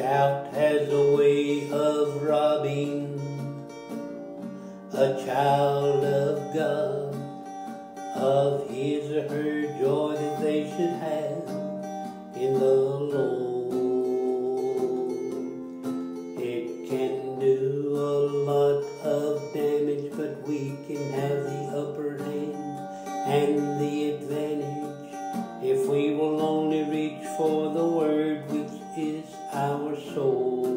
Doubt has a way of robbing a child of God of his or her joy that they should have in the Lord. Is our sword.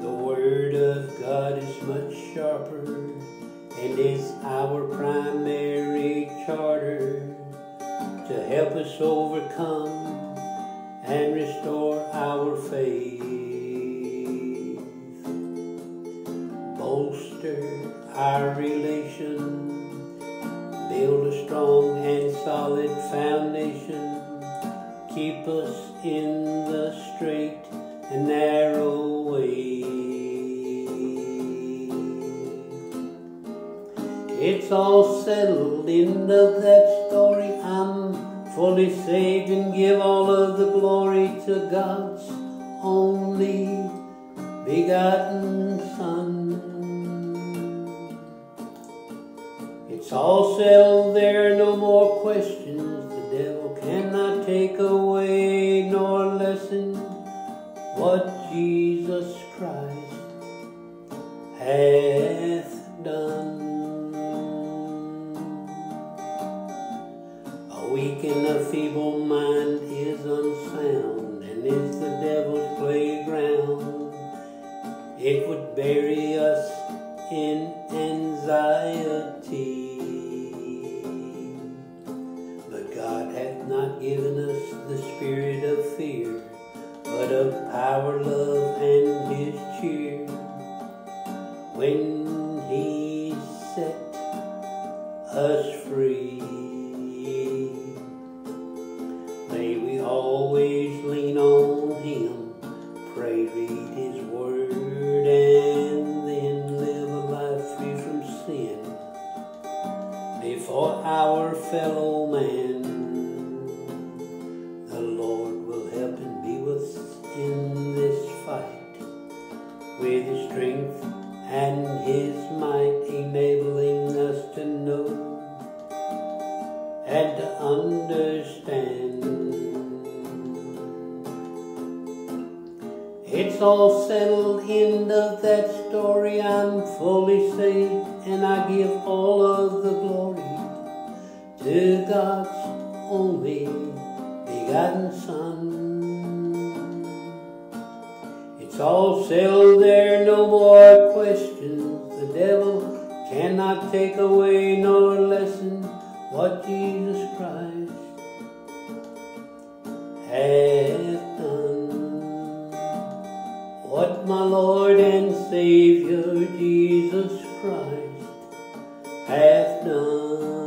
The word of God is much sharper and is our primary charter to help us overcome and restore our faith. Bolster our relation, build a strong and solid foundation, keep us in the straight and narrow way. It's all settled, end of that story. I'm fully saved and give all of the glory to God's only begotten Son. It's all settled, there are no more questions. What Jesus Christ hath done. A weak and a feeble mind is unsound and is the devil's playground. It would bury us in anxiety. But God hath not given us power, love, and his cheer. When he set us free. With His strength and His might, enabling us to know and to understand. It's all settled, end of that story. I'm fully saved, and I give all of the glory to God's only begotten Son. all sailed there, no more questions. The devil cannot take away nor lessen what Jesus Christ hath done. What my Lord and Savior Jesus Christ hath done.